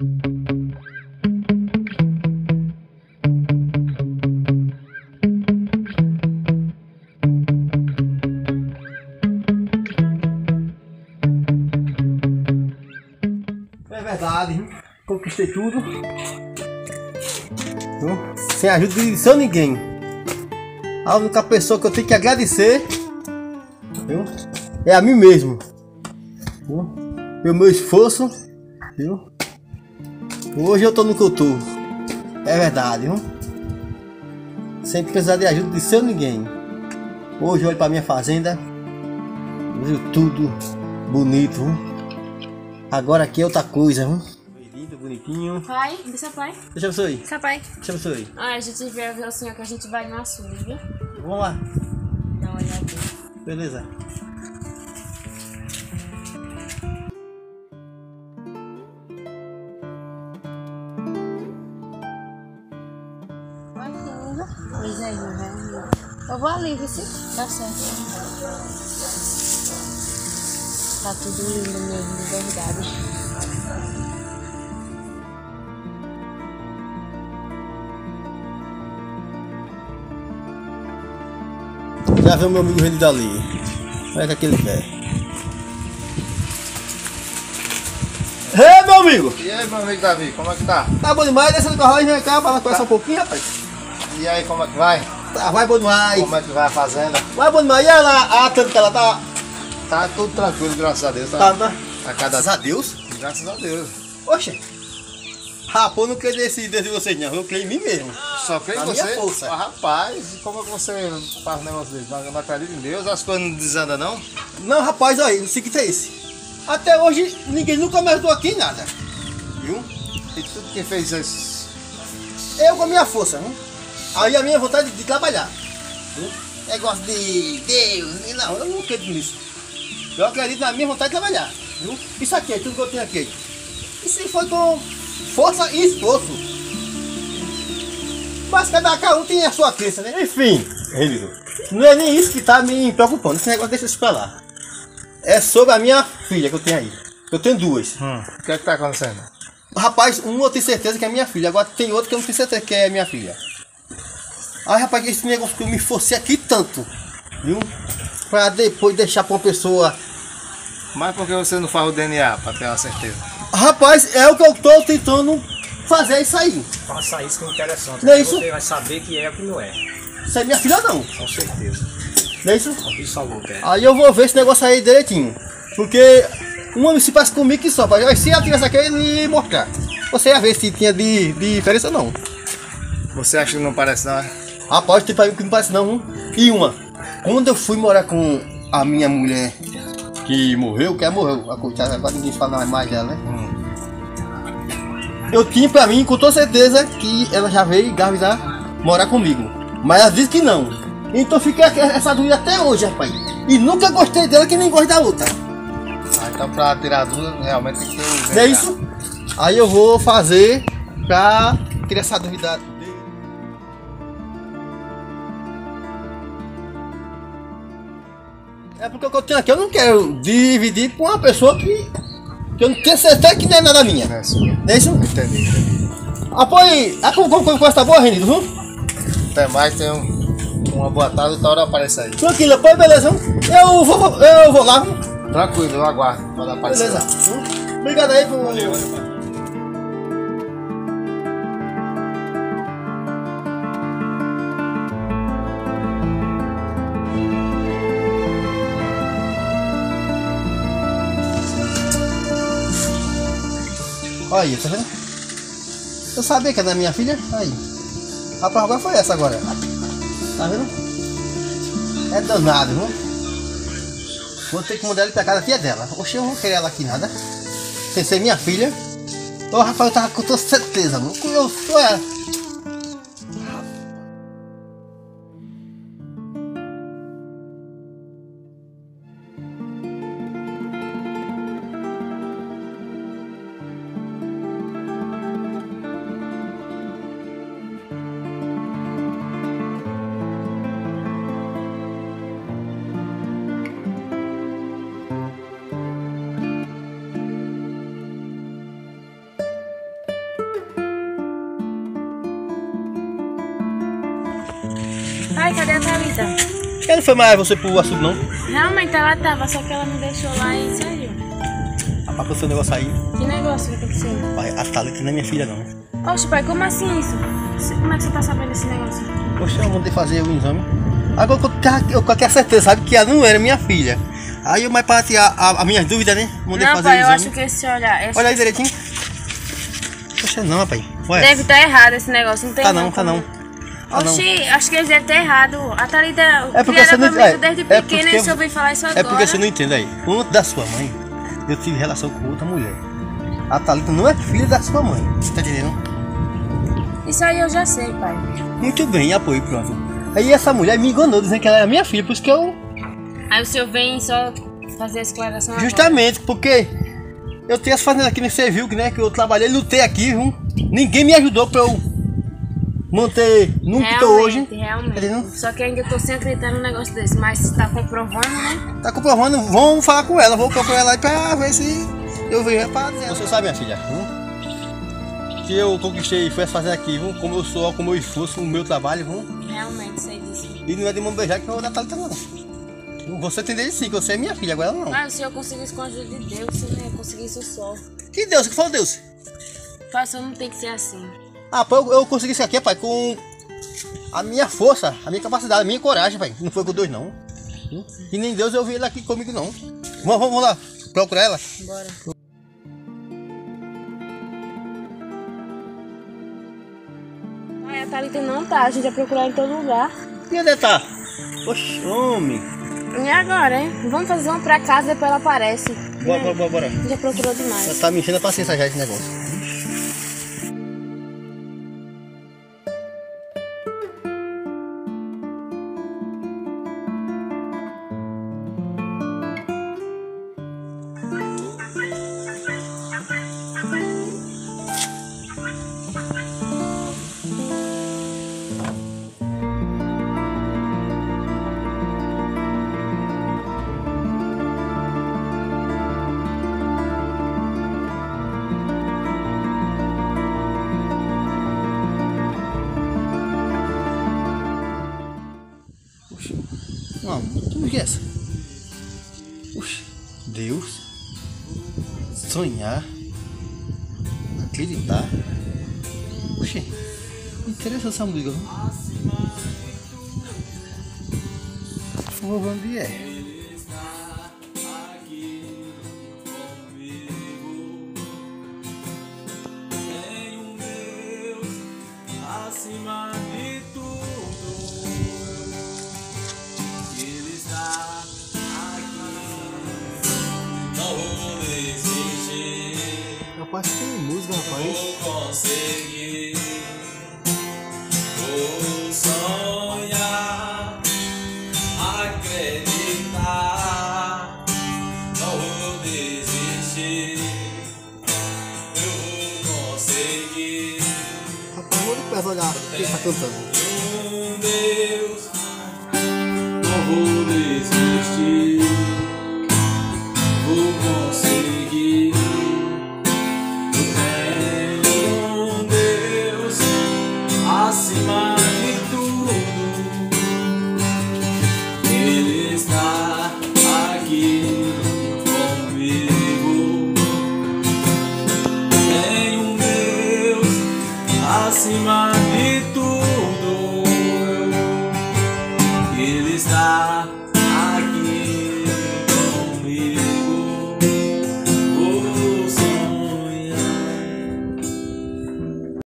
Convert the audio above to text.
É verdade, conquistei tudo. Sem ajuda de seu ninguém. A única pessoa que eu tenho que agradecer viu? é a mim mesmo. Viu? Pelo meu esforço. Viu? Hoje eu tô no que eu tô. É verdade, viu? Sem precisar de ajuda de seu ninguém. Hoje eu olho pra minha fazenda. Vejo tudo bonito. Viu? Agora aqui é outra coisa, viu? Lindo, bonitinho. Pai, deixa pai. Deixa eu ver. Deixa pai. Deixa eu ver. Ah, a gente veio ver o senhor que a gente vai no açude, viu? Vamos lá. Dá uma olhada. Beleza. Eu vou ali, viu? Tá certo. Tá tudo lindo mesmo, de verdade. Já viu meu amigo vendido ali. Olha o que, é que ele quer. Ei, meu amigo! E aí, meu amigo Davi, como é que tá? Tá bom demais, desce do carro e vem cá pra nós conversar um pouquinho, rapaz. E aí, como é que vai? Tá, vai bom demais. Como é que vai a fazenda? Vai bom demais. E ela, a tanto que ela tá. Tá tudo tranquilo, graças a Deus. Tá, Tá, tá. a cada... Graças a Deus. Graças a Deus. Oxe. Rapaz, eu não creio nesse Deus de vocês, não. Eu creio em mim mesmo. Só creio em minha você? força. Ah, rapaz, como é que você faz um negócio desse? Não, não acredita em Deus? As coisas não desandam, não? Não, rapaz, olha aí, o seguinte é esse. Até hoje, ninguém nunca me ajudou aqui em nada. Viu? E tudo que fez isso? Eu com a minha força, viu? Aí a minha vontade de trabalhar. Viu? Negócio de Deus, não, eu não acredito nisso. Eu acredito na minha vontade de trabalhar. Viu? Isso aqui é tudo que eu tenho aqui. Isso foi com força e esforço. Mas cada um tem a sua crença, né? Enfim, não é nem isso que tá me preocupando. Esse negócio deixa isso pra lá. É sobre a minha filha que eu tenho aí. Eu tenho duas. O que é que tá acontecendo? Rapaz, um eu tenho certeza que é minha filha. Agora tem outro que eu não tenho certeza que é minha filha. Ai, rapaz, esse negócio que eu me forcei aqui tanto, viu? Pra depois deixar pra uma pessoa. Mas por que você não faz o DNA pra ter uma certeza? Rapaz, é o que eu tô tentando fazer isso aí. Faça isso que é interessante. Não é isso? Você vai saber que é ou que não é. Isso é minha filha não, Com certeza. não é isso? É. Aí eu vou ver esse negócio aí direitinho. Porque um homem se parece comigo que só. Mas se ela tivesse aqui, ele ia mostrar. Você ia ver se tinha de, de diferença ou não. Você acha que não parece, não? é? Rapaz, tem pra mim que não parece não. E uma, quando eu fui morar com a minha mulher que morreu, que ela morreu, a coitada, agora ninguém fala mais dela, né? Eu tinha pra mim, com toda certeza, que ela já veio engravidar, morar comigo. Mas ela disse que não. Então fiquei essa dúvida até hoje, rapaz. E nunca gostei dela que nem gosto da outra. Ah, então pra tirar a dúvida, realmente tem que ter Não é isso? Aí eu vou fazer pra tirar essa dúvida É porque o que eu tenho aqui eu não quero dividir com uma pessoa que, que eu não tenho certeza que não é nada minha. É sua. Não é isso? Entendi, entendi. Apoie. A con- con- conversa tá boa, Renito, viu? Até mais, tenha um- uma boa tarde, outra hora aparece aí. Tranquilo, apoio, beleza? viu? Eu vou, eu vou lá, viu? Tranquilo, eu aguardo quando aparecer. Beleza. Obrigado aí por. Olha aí, tá vendo? Eu sabia que era da minha filha. Aí. Rapaz, agora foi essa agora. Tá vendo? É danado, viu? Vou ter que mudar ele pra casa que é dela. Oxe, eu não vou querer ela aqui nada. Sem ser minha filha. Ô Rafael, tava com toda certeza, mano. Eu sou. Pai, cadê a Thalita? Ela não foi mais você pro açude, não? Realmente ela tava, só que ela me deixou lá e saiu. Aconteceu um negócio aí. Que negócio que aconteceu? Pai, a Thalita não é minha filha, não. Oxe, pai, como assim isso? Como é que você tá sabendo desse negócio? Poxa, eu mandei fazer o exame. Agora eu eu com a certeza, sabe, que ela não era minha filha. Aí eu, mais para tirar a- as minhas dúvidas, né? Mandei não, fazer pai, o eu exame. acho que esse olhar. esse- Olha aí direitinho. Poxa, não, rapaz. Ué, Deve estar errado esse negócio, não tem tá não, tá não. como- Tá não. Oxi, acho que eles devem ter errado. A Thalita É porque você não- é, desde é pequena porque- e soube falar isso agora. É porque você não entende aí. Antes da sua mãe, eu tive relação com outra mulher. A Thalita não é filha da sua mãe. Você tá entendendo? Isso aí eu já sei, pai. Muito bem, apoio, pronto. Aí essa mulher me enganou, dizendo que ela era minha filha, por isso que eu. Aí o senhor vem só fazer a declaração agora. Justamente, porque eu tenho as fazendas aqui, viu que, né, que eu trabalhei, lutei aqui, viu? Ninguém me ajudou pra eu manter nunca que tô hoje. Realmente, realmente. Tá entendendo? Só que ainda tô sem acreditar num negócio desse, mas se tá comprovando, né? Tá comprovando, vamos falar com ela, vou procurar ela aí pra ver se eu vejo pra dizer. Você sabe, minha filha, viu? que eu conquistei foi essa fazenda aqui, viu? como eu sou, como eu esforço, o meu trabalho, viu? Realmente sei disso. e não é de mão beijar que eu vou dar Thalita, não. Você entendeu sim, que você é minha filha, agora não. Mas se eu conseguisse com a ajuda de Deus, você não ia conseguir isso só. Que Deus, que falou Deus? Pai, só não tem que ser assim. Ah, pô, eu, eu consegui isso aqui, pai, com a minha força, a minha capacidade, a minha coragem, pai. Não foi com Deus, não. E nem Deus eu vi ele aqui comigo, não. Vamos, vamos lá, procurar ela. Bora. Pai, a Thalita não tá, a gente vai procurar em todo lugar. E onde tá? Oxe, homem. E agora, hein? Vamos fazer uma pra casa, depois ela aparece. Bora, bora, bora, bora. Já procurou demais. Já tá me enchendo a paciência já esse negócio. Que é essa? Oxe, Deus, sonhar, acreditar. Oxe, interessante essa música, ver onde é. acima Rapaz, tem música, rapaz. Vou conseguir. Vou sonhar. Acreditar. Não vou desistir. Eu vou conseguir. Rapaz, vou depois olhar quem tá cantando. Acima